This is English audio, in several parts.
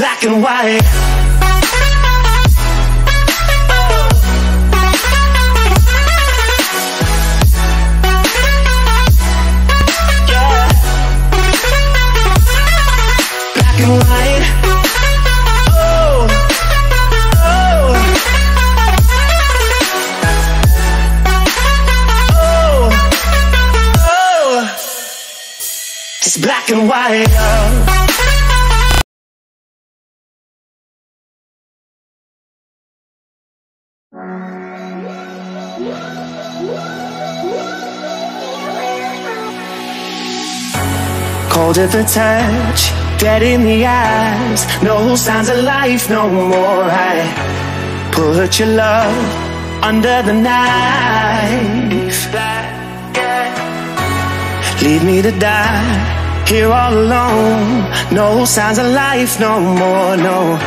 black and white. Black and white. Oh, oh. Oh. oh. Just black and white. oh. Cold at the touch, dead in the eyes. No signs of life no more. I put your love under the knife. Leave me to die here all alone. No signs of life no more. No,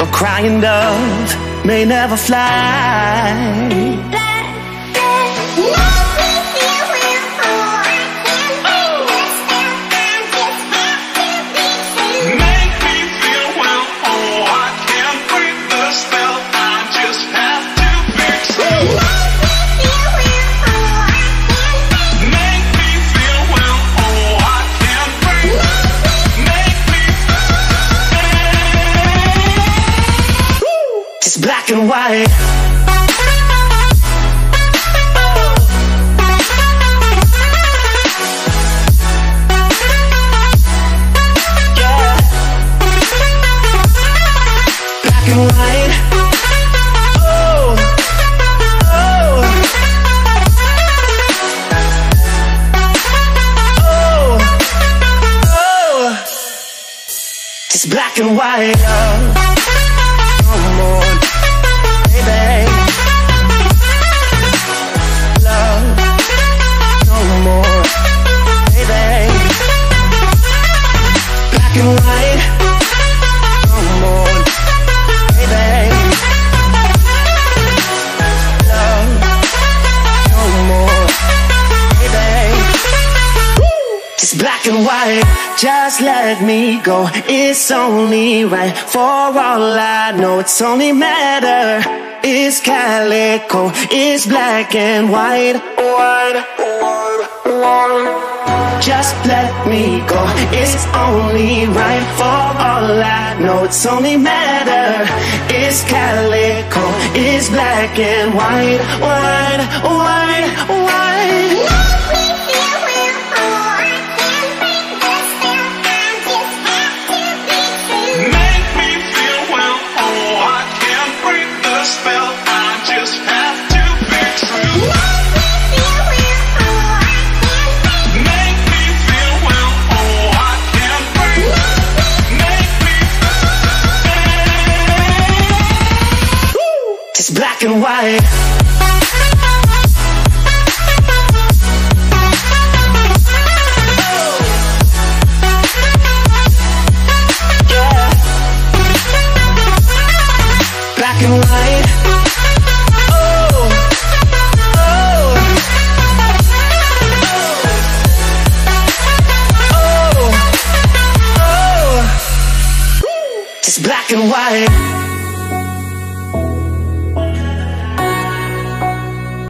a crying dove may never fly. Oh, oh, oh, black and white. Yeah. Black and white. Oh, Just black and white, just let me go. It's only right for all I know. It's only matter. It's calico, it's black and white, white, white, white. Just let me go. It's only right for all I know. It's only matter. It's calico, it's black and white, white, white, white. Black and white. Black and white. Oh. oh, oh. Oh, oh. Just black and white.